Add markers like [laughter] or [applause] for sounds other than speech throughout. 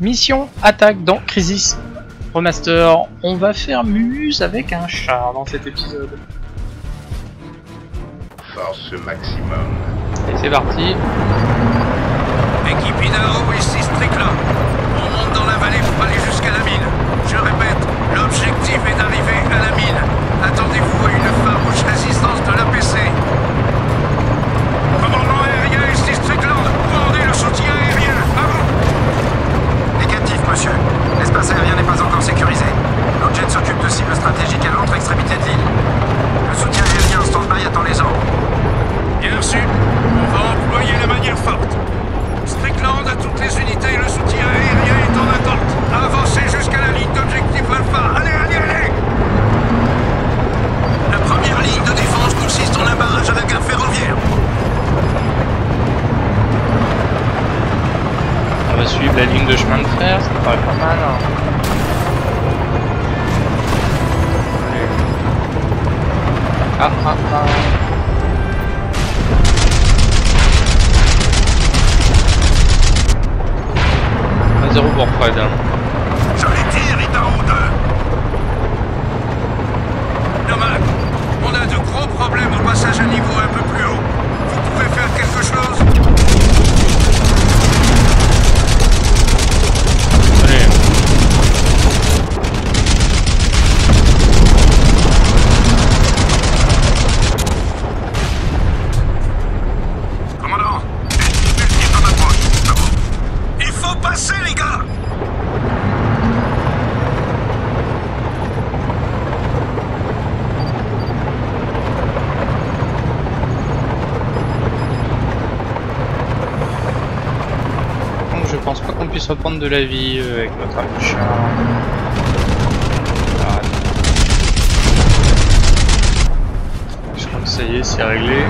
Mission attaque dans Crisis Remaster. On va faire muse avec un char dans cet épisode. Force maximum. Et c'est parti. Équipe Idaho, ici Strickland. On monte dans la vallée pour aller jusqu'à la mine. Je répète, l'objectif est d'arriver à la mine. Attendez-vous à une farouche résistance de l'APC. Commandement aérien, ici Strickland. Commandez le soutien aérien. À vous. Négatif, monsieur. L'espace aérien n'est pas encore sécurisé. Notre jet s'occupe de cibles stratégiques à l'autre extrémité de l'île. Le soutien aérien en stand-by attend les ordres. Bien reçu. On va employer la manière Strickland à toutes les unités, le soutien aérien est en attente. Avancez jusqu'à la ligne d'objectif Alpha. Allez, allez, allez La première ligne de défense consiste en un barrage à la gare ferroviaire. On va suivre la ligne de chemin de fer, ça paraît pas mal. hein. Ah ah ah. Un zéro pour Fred. hein. Je les tire, Idaho 2 Nomade, on a de gros problèmes au passage à niveau un peu plus haut. Vous pouvez faire quelque chose Allez. Commandant, ennemi est en approche. À vous. Il faut passer, les gars Donc je pense pas qu'on puisse reprendre de la vie euh, avec notre. Ah. Je crois que ça y est, c'est réglé.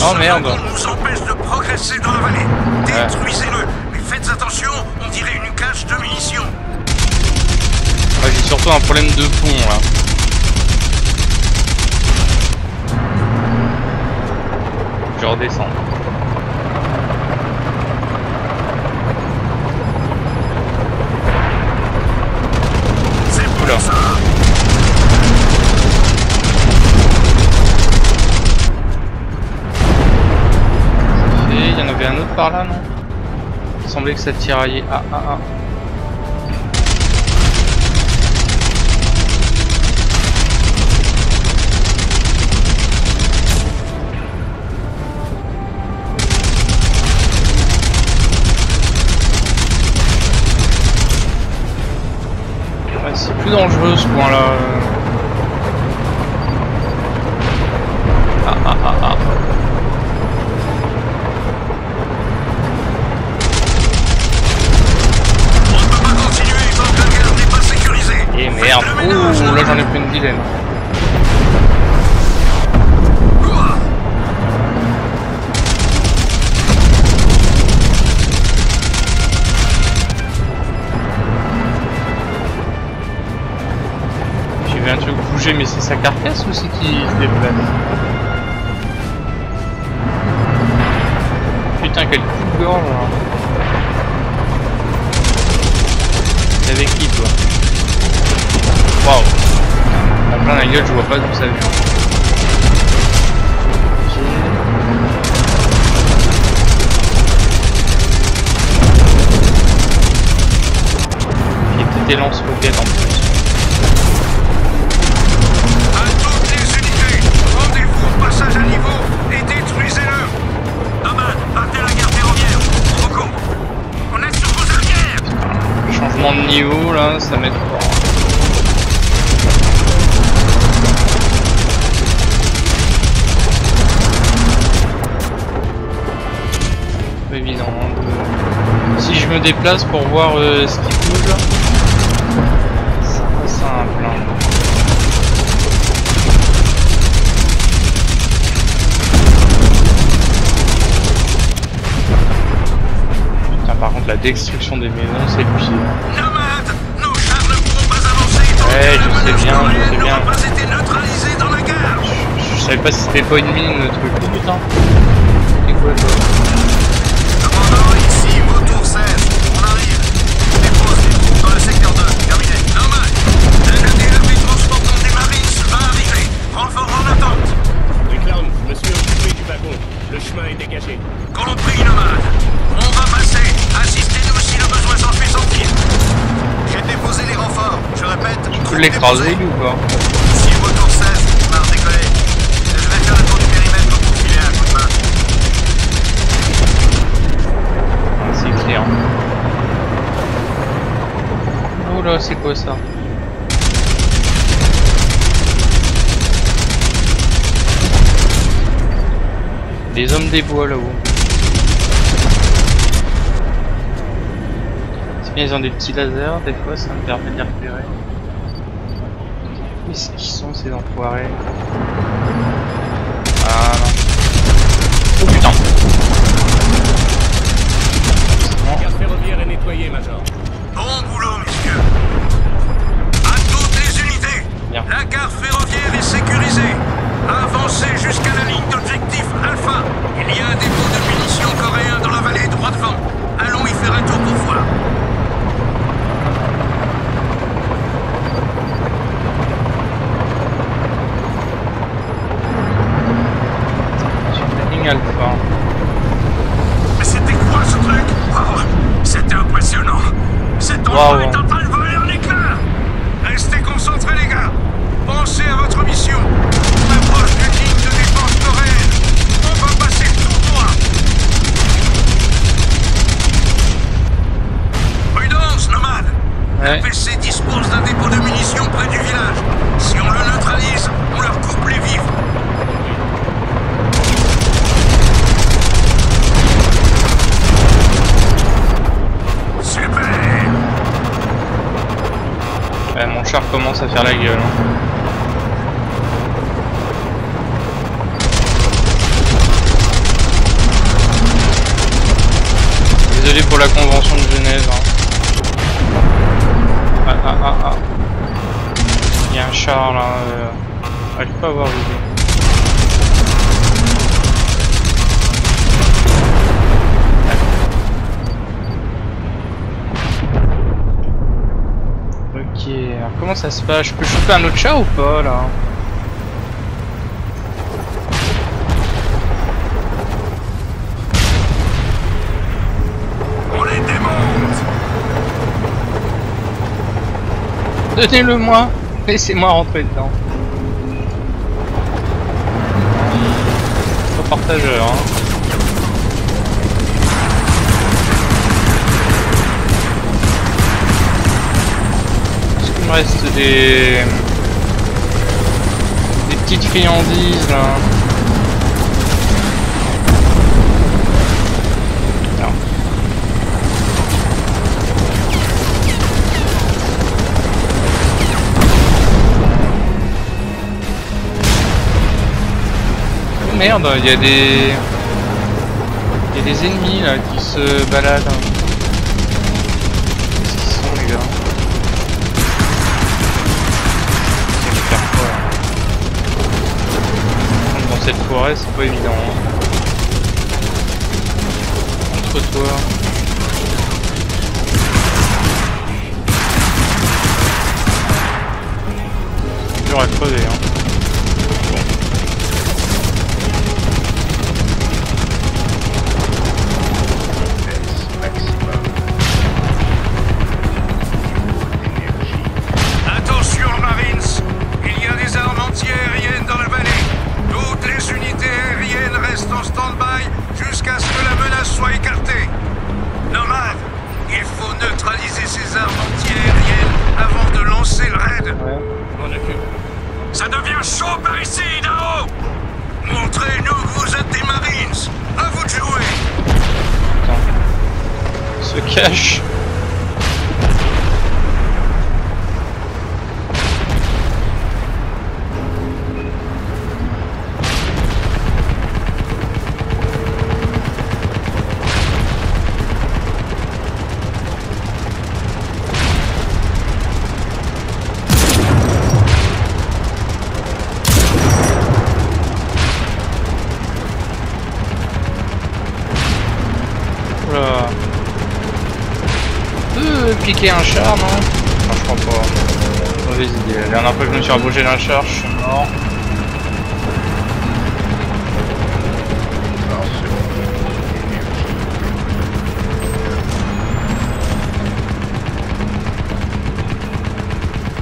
Oh, merde. nous empêche de progresser dans la vallée. Détruisez-le, mais faites attention, on dirait une cache de munitions. Ouais, J'ai surtout un problème de pont là. Je redescends. C'est. Et il y en avait un autre par là, non? Il semblait que ça tiraillait. Ah ah ah. Ouais, c'est plus dangereux ce point là. Ah ah ah ah. On ne peut pas continuer la gare n'est pas sécurisée. Et Faites merde, ouh là j'en ai pris une dizaine. J'ai vu un truc bouger mais c'est sa carcasse ou c'est qui se déplace Putain quel coup de gorge là. T'es avec qui toi Waouh T'as plein la gueule je vois pas d'où ça vient. Lance-roquettes en plus. Changement de niveau là, ça m'aide pas. Pas évident. hein, Si je me déplace pour voir euh, ce qui bouge, c'est destruction des maisons, c'est le pire. Nomade, nos chars ne pourront pas avancer tant Ouais, que je sais bien, je sais bien. n'aura pas été neutralisé dans la gare. Je, je savais pas si c'était pas une mine le truc. Oh putain. C'est quoi ça peux l'écraser lui ou pas Ici, Vautour 16. On a redécollé. Je vais faire le tour du périmètre pour filer un coup de main. Ah, C'est clair. Oh là, c'est quoi ça Des hommes des bois là-haut. C'est bien, ils ont des petits lasers, des fois ça me permet de les repérer. Où est-ce qu'ils sont ces enfoirés Ah non. Oh putain. Gare ferroviaire est nettoyée, Major. Bon boulot, messieurs. À toutes les unités. Bien. La gare ferroviaire est sécurisée. Avancez jusqu'à la ligne d'objectif Alpha. Il y a un dépôt de munitions coréen dans la vallée droit devant. Allons y faire un tour pour voir. J'ai une ligne alpha. Mais c'était quoi ce truc Wow, C'était impressionnant. Cet endroit Wow. est en train de voler en éclats. Restez concentrés, les gars. Pensez à votre mission. On approche d'une ligne de défense coréenne. On va passer tout droit. Prudence, nomade. Ouais. PC dispose d'un dépôt de munitions près du village. Si on le neutralise, on leur coupe les vivres. Super Ouais, mon char commence à faire la gueule. hein. Désolé pour la convention de Genève. hein. Ah ah ah ah. Il y a un char là. Euh... J'arrive pas à voir le Ok, alors comment ça se passe? Je peux choper un autre chat ou pas là? On les démonte Donnez-le moi Laissez-moi rentrer dedans. Pas partageur, hein. Reste des... des petites friandises là? Merde, il y a des... Il y a des ennemis là qui se baladent. Qu'est-ce qu'ils sont les gars? Ils me faire Rentre Dans cette forêt c'est pas évident. hein. Entre toi. C'est dur à crever hein. Piquer un char, non Non, je crois pas. Mauvaise idée. La dernière fois que je me suis rapproché d'un char, je suis mort.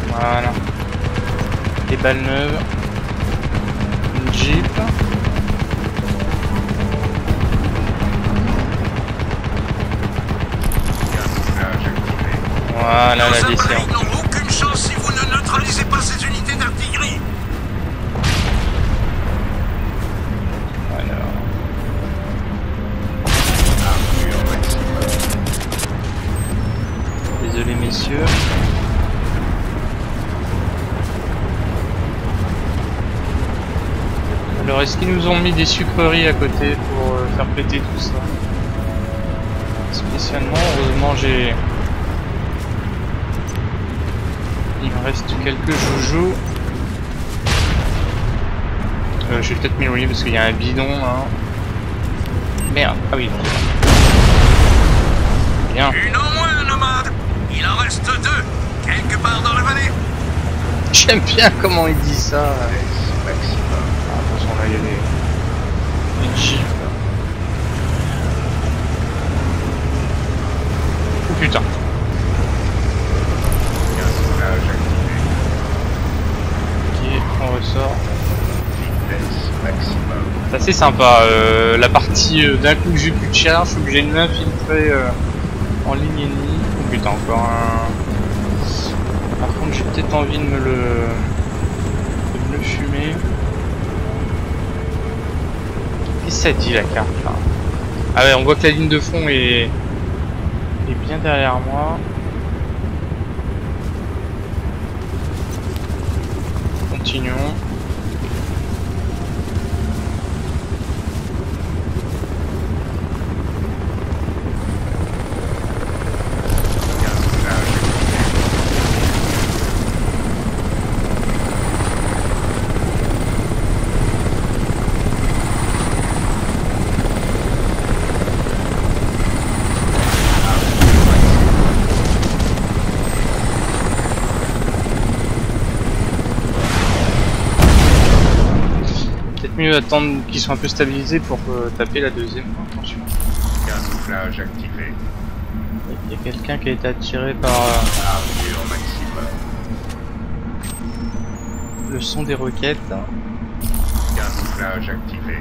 Voilà. Des balles neuves. Une Jeep. Voilà Nos la descente. n'ont aucune chance si vous ne neutralisez pas ces unités d'artillerie. Alors. Désolé messieurs. Alors est-ce qu'ils nous ont mis des sucreries à côté pour euh, faire péter tout ça? Spécialement, heureusement j'ai... Il me reste quelques joujoux. Euh, je vais peut-être m'éloigner parce qu'il y a un bidon là. Merde, ah oui. Bien. Une en moins, nomade. Il en reste deux, quelque part dans la vallée. J'aime bien comment il dit ça. Maximum. Ah, attention, là, il y a des... des jeeps. Oh putain. Camouflage activé. Ok, on ressort. C'est assez sympa. euh, la partie euh, d'un coup que j'ai plus de charge, faut que j'ai m'infiltrer euh, en ligne ennemie. Oh putain, encore un... Par contre, j'ai peut-être envie de me le... de me le fumer. Qu'est-ce que ça dit la carte là? Ah ouais, on voit que la ligne de fond est, est bien derrière moi. 21 attendre qu'ils soient un peu stabilisés pour euh, taper la deuxième. Attention. Camouflage activé. Il y a quelqu'un qui a été attiré par euh, Armure maximum. le son des roquettes. Camouflage activé.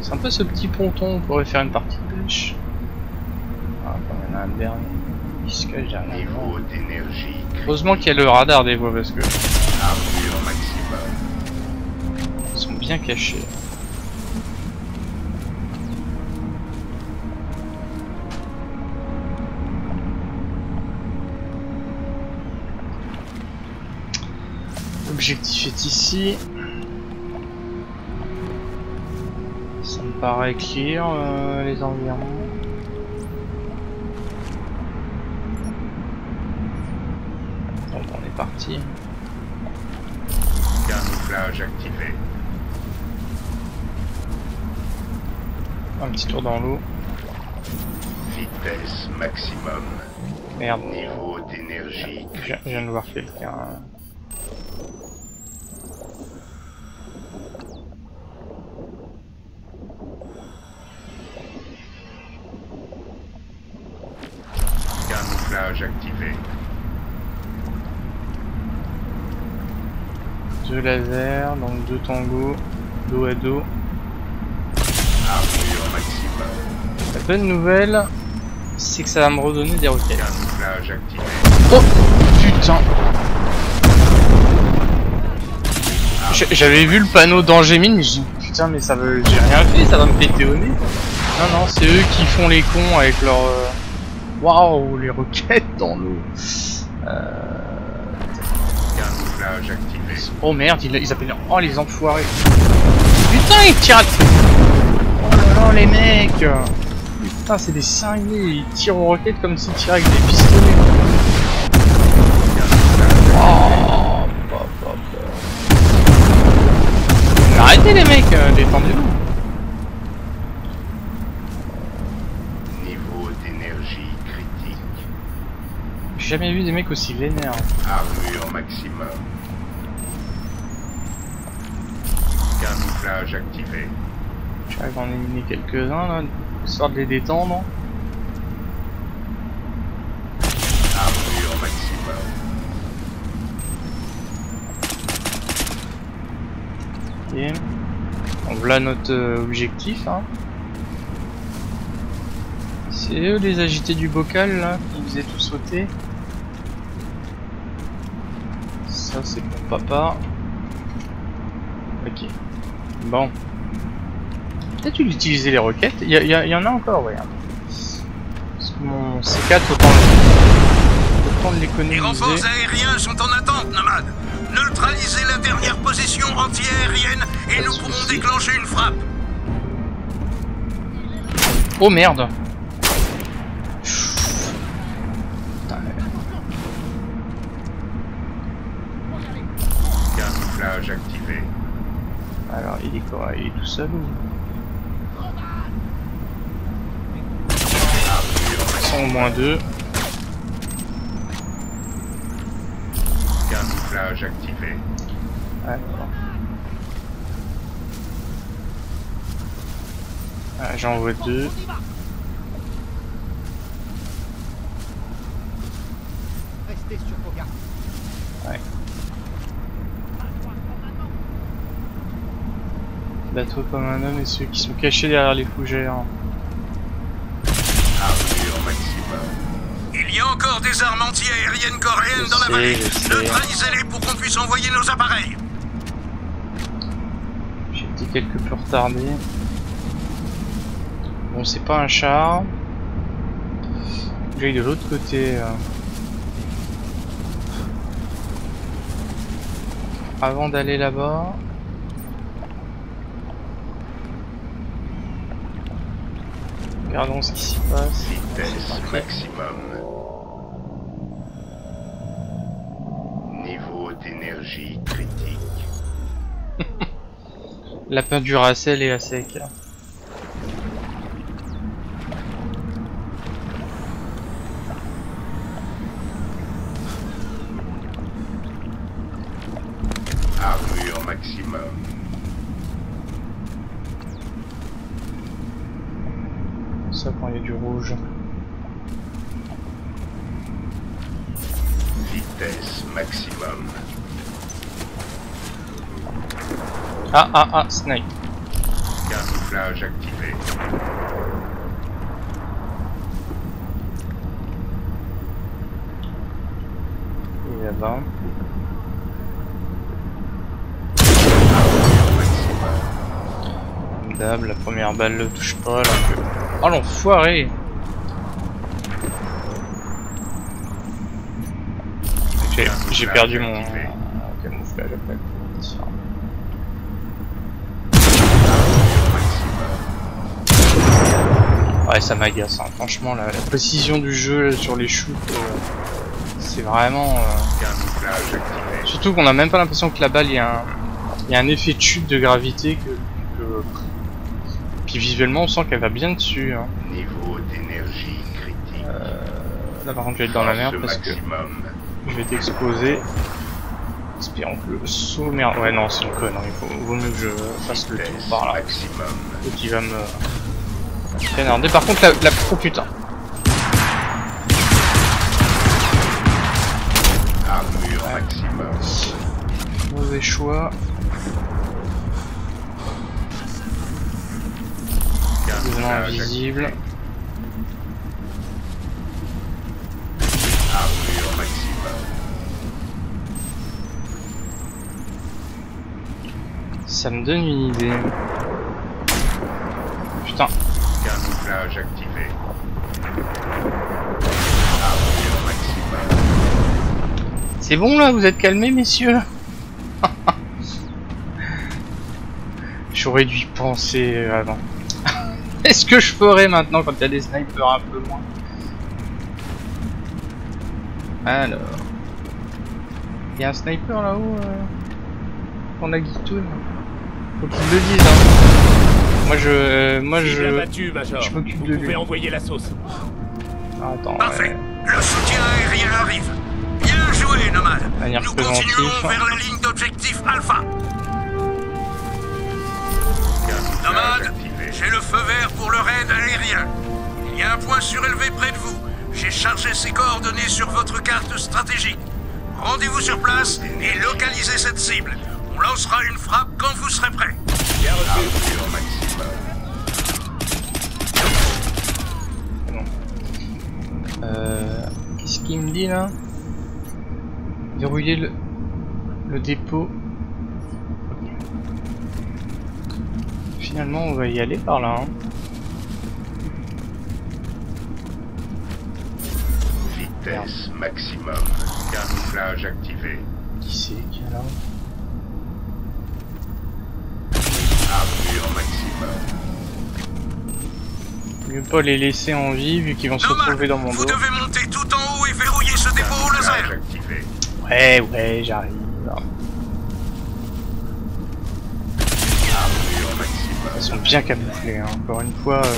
C'est un peu ce petit ponton, on pourrait faire une partie de pêche. Ah, quand il y en a un dernier. Cache derrière. Niveau d'énergie. Heureusement qu'il y a le radar des voies parce que Armure maximum. ils sont bien cachés. L'objectif est ici. Ça me paraît clear euh, les environs. Donc Camouflage activé. Un petit tour dans l'eau. Vitesse maximum. Merde. Niveau d'énergie. Je viens- je viens de voir quelqu'un. Camouflage activé. Deux lasers, donc deux tangos, dos à dos. La bonne nouvelle, c'est que ça va me redonner des roquettes. Oh putain J'avais vu le panneau danger mine, mais j'ai dit putain mais ça veut. J'ai rien fait, ça va me péter au nez. Non non, c'est eux qui font les cons avec leur. euh, Waouh, les roquettes dans l'eau. Euh... Activé. Oh merde, ils, ils appellent. Oh les enfoirés. Putain, ils tirent. Oh là là, les mecs. Putain, c'est des cinglés. Ils tirent aux roquettes comme s'ils tiraient avec des pistolets. Oh, bah, bah, bah. Arrêtez les mecs, euh, détendez-vous. Niveau d'énergie critique. J'ai jamais vu des mecs aussi vénères. Armure maximum. Camouflage activé. J'arrive à en éliminer quelques-uns là, histoire de les détendre. Armure maximum. Donc voilà notre euh, objectif. Hein. C'est eux les agités du bocal là, qui faisaient tout sauter. Ça c'est pour papa. Bon. Peut-être utiliser les roquettes. Il y, en a encore, ouais. Parce que mon C4 autant, autant de Les l'économiser. renforts aériens sont en attente, Nomade. Neutralisez la dernière position anti-aérienne et Pas nous pourrons déclencher une frappe. Oh merde Putain, Camouflage activé. Alors il est tout seul Ils sont au moins deux. Camouflage activé. Ah, J'en vois deux. Restez sur vos gardes. Comme un homme et ceux qui sont cachés derrière les fougères. Armure maximum. Il y a encore des armes anti-aériennes coréennes Je dans la vallée. Neutralisez-les pour qu'on puisse envoyer nos appareils. J'ai été quelque peu retardé. Bon, c'est pas un char. J'aille de l'autre côté. euh. Avant d'aller là-bas. Regardons ce qui s'y passe. Vitesse maximum. Niveau d'énergie critique. [laughs] La peinture à sel et à sec. Ah ah ah, snipe. Camouflage activé. Maximum. Comme d'hab, la première balle le touche pas alors que. Oh l'enfoiré J'ai- perdu mon camouflage après. Ouais ça m'agace hein. franchement la, la précision du jeu là, sur les shoots euh, c'est vraiment euh, surtout qu'on a même pas l'impression que la balle il y, a un- y a un effet de chute de gravité que, que- puis visuellement on sent qu'elle va bien dessus hein. Niveau d'énergie critique. là par contre je vais être dans la merde parce que je vais exposé espérons que le saut merde ouais non c'est une connerie il faut, vaut mieux que je fasse le tour par là maximum. et qui va me énerver par contre la, la... oh putain Armure maximum. mauvais choix devenant Camouflage invisible. Armure maximum. ça me donne une idée C'est bon là, vous êtes calmés messieurs? J'aurais dû y penser avant. [laughs] Est-ce que je ferais maintenant quand il y a des snipers un peu moins? Alors. Il y a un sniper là-haut euh, On a guitoune. Faut qu'ils le disent, hein. Moi je... euh, moi je... abattu, Major. je m'occupe Vous de pouvez lui. envoyer la sauce. Ah, attends, Parfait. Le soutien aérien arrive. Bien joué, Nomade. Manière Nous continuons vers la ligne d'objectif Alpha. Nomade, activé. j'ai le feu vert pour le raid aérien. Il y a un point surélevé près de vous. J'ai chargé ses coordonnées sur votre carte stratégique. Rendez-vous sur place et localisez cette cible. On lancera une frappe quand vous serez prêt. Bien reçu. Euh, Qu'est-ce qu'il me dit là Dérouiller le, le dépôt. Finalement, on va y aller par là. Hein. Vitesse maximum. Camouflage activé. Qui c'est qui est là Mieux pas les laisser en vie vu qu'ils vont se retrouver dans mon vous dos. devez monter tout en haut et verrouiller ce dépôt au laser. activé. Ouais, ouais, j'arrive. Ils sont bien camouflés, hein. encore une fois. euh,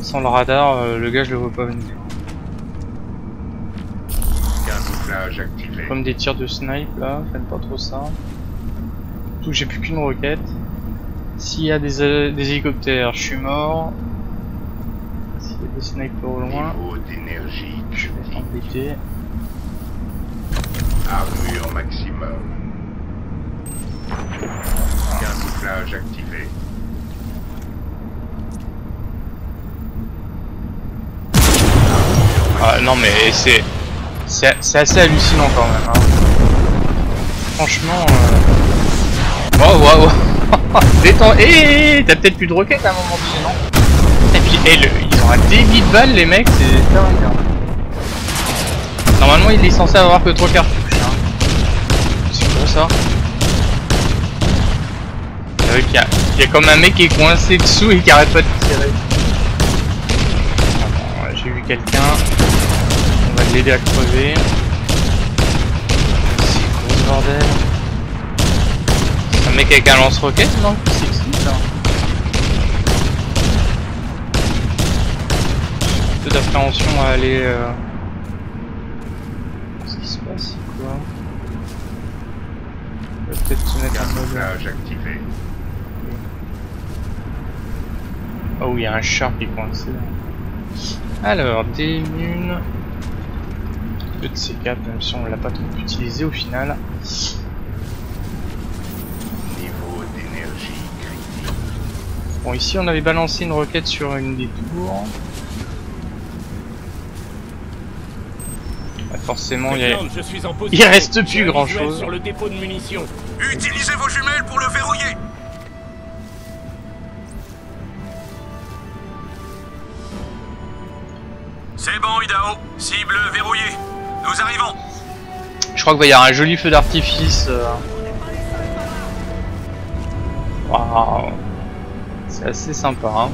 sans le radar, euh, le gars je le vois pas venir. Camouflage activé. Comme des tirs de snipe là, faites pas trop ça. Tout, j'ai plus qu'une roquette. S'il y a des, euh, des hélicoptères, je suis mort. S'il y a des snipers au loin, Niveau d'énergie critique. Armure maximum. Camouflage activé. Ah non mais c'est c'est c'est assez hallucinant quand même. Hein. Franchement. Euh... Oh waouh. [laughs] Détends. Eh, eh, eh, t'as peut-être plus de roquettes à un moment donné non? Et le... ils ont débit de balles les mecs, c'est. Normalement il est censé avoir que 3 cartouches. Hein. C'est quoi ça C'est vrai qu'il y a, il y a comme un mec qui est coincé dessous et qui arrête pas de tirer. J'ai vu quelqu'un. On va l'aider à crever. C'est ce bordel? Un mec avec un lance-roquette non C'est qui ça Un peu d'appréhension à aller... Euh... Qu'est-ce qui se passe c'est quoi On va peut-être se mettre en mode... Activé. Oh, il y a un chat qui est coincé. Alors, des nunes. Peu de C4, même si on l'a pas trop utilisé au final. Niveau d'énergie critique. Bon, ici on avait balancé une roquette sur une des tours. Forcément, il y a... Command, je suis en position. il reste plus grand chose. Sur le dépôt de munitions. Utilisez vos jumelles pour le verrouiller. C'est bon, Idaho. Cible verrouillée. Nous arrivons. Je crois qu'il va y avoir un joli feu d'artifice. euh. Waouh. C'est assez sympa, hein.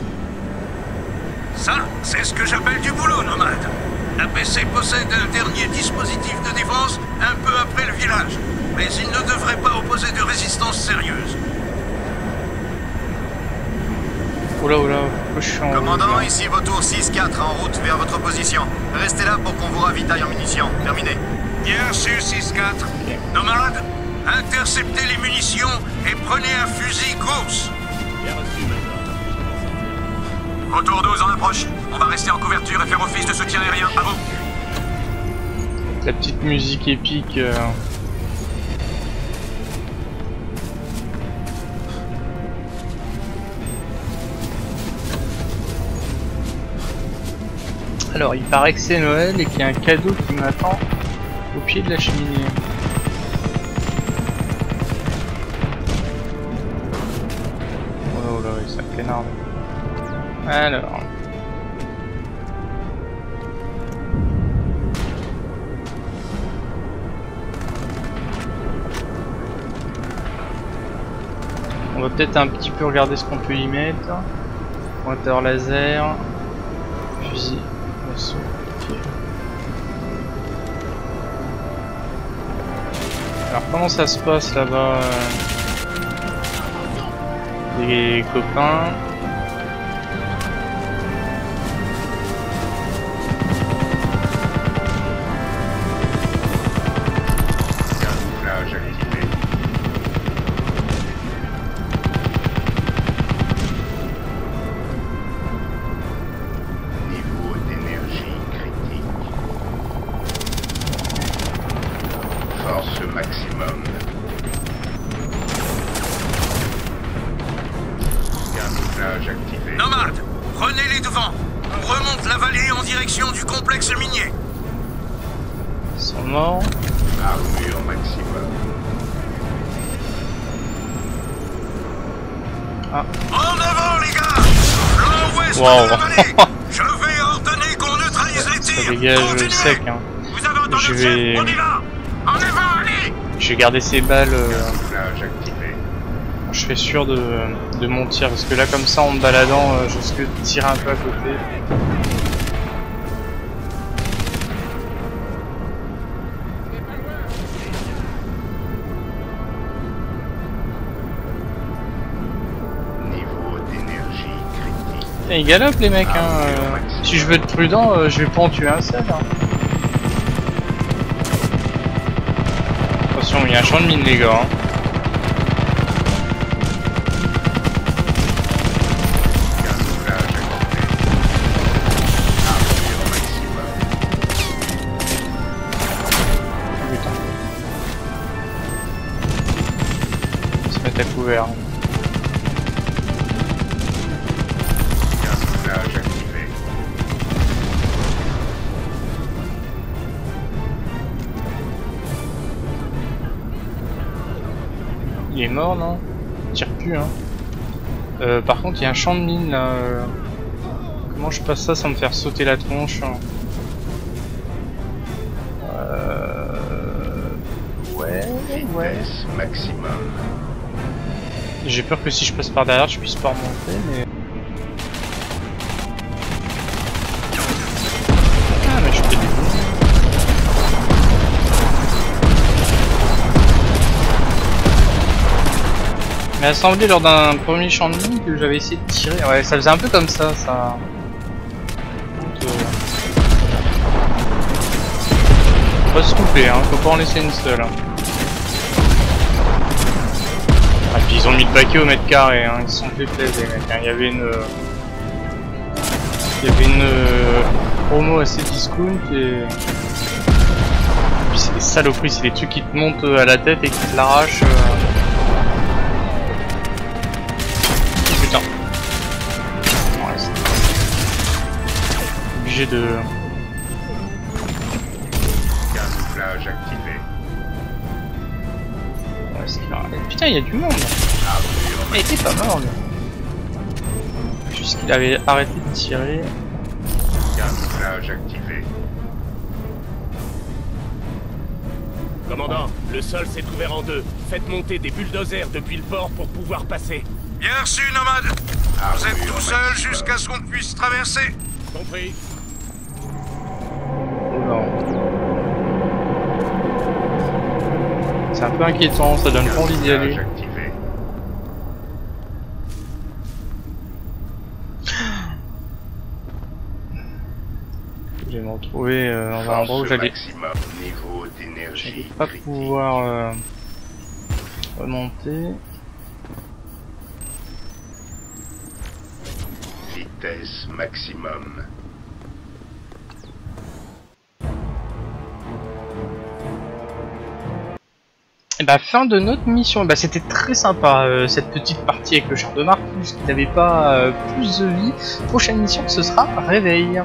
Ça, c'est ce que j'appelle du boulot, nomade. La PC possède un dernier dispositif de défense un peu après le village, mais il ne devrait pas opposer de résistance sérieuse. Oula oula, je suis en Commandant, ici Vautour 6-4 en route vers votre position. Restez là pour qu'on vous ravitaille en munitions. Terminé. Bien sûr, 6-4. Nomade, interceptez les munitions et prenez un fusil course. Bien reçu, Vautour 12 en approche. On va rester en couverture et faire office de soutien aérien. À vous. La petite musique épique. euh. Alors, il paraît que c'est Noël et qu'il y a un cadeau qui m'attend au pied de la cheminée. Alors. On va peut-être un petit peu regarder ce qu'on peut y mettre. Pointeur laser. Fusil. assaut. Alors comment ça se passe là-bas euh des copains? Maximum. En avant, les gars Wow. [laughs] Je vais ordonner qu'on neutralise les Ça tirs dégage Continuez. sec. Hein. Vous avez entendu Je le chef vais- On y va En avant, allez Je vais garder ces balles. euh, je fais sûr de, de mon tir parce que là, comme ça, en me baladant, euh, je risque de tirer un peu à côté. Ils galopent les mecs. Hein. euh, si je veux être prudent, euh, je vais pas en tuer un seul. hein. Attention, il y a un champ de mine, les gars. hein. Camouflage activé. Est mort, non Il tire plus, hein. Euh, par contre, il y a un champ de mine là. euh. Comment je passe ça sans me faire sauter la tronche hein Euh... Ouais, ouais. Maximum. J'ai peur que si je passe par derrière, je puisse pas remonter, mais. Mais assemblé lors d'un premier champ de mine que j'avais essayé de tirer. Ouais, ça faisait un peu comme ça, ça. Euh, Faut pas se couper, hein, faut pas en laisser une seule. hein. Ah, puis ils ont mis le paquet au mètre carré, hein. ils se sont fait plaisir, les mecs. hein. Il y avait une. euh, Il y avait une euh, promo assez discount et. Puis c'est des saloperies, c'est des trucs qui te montent à la tête et qui te l'arrachent. Obligé de. Camouflage activé. Ouais, c'est clair. Et Putain, il y a du monde. Armure Il était pas mort, lui. Juste qu'il avait arrêté de tirer. Camouflage activé. Commandant, le sol s'est ouvert en deux. Faites monter des bulldozers depuis le port pour pouvoir passer. Bien reçu, nomade Vous êtes tout seul jusqu'à ce qu'on puisse traverser Compris Oula. C'est un peu inquiétant, ça donne pas envie d'y aller. [gasps] Je vais me retrouver euh, dans un endroit où j'allais pas critique. pouvoir euh, remonter. Vitesse maximum. Et bah fin de notre mission. Bah c'était très sympa euh, cette petite partie avec le char de Marcus qui n'avait pas euh, plus de vie. Prochaine mission ce sera réveil.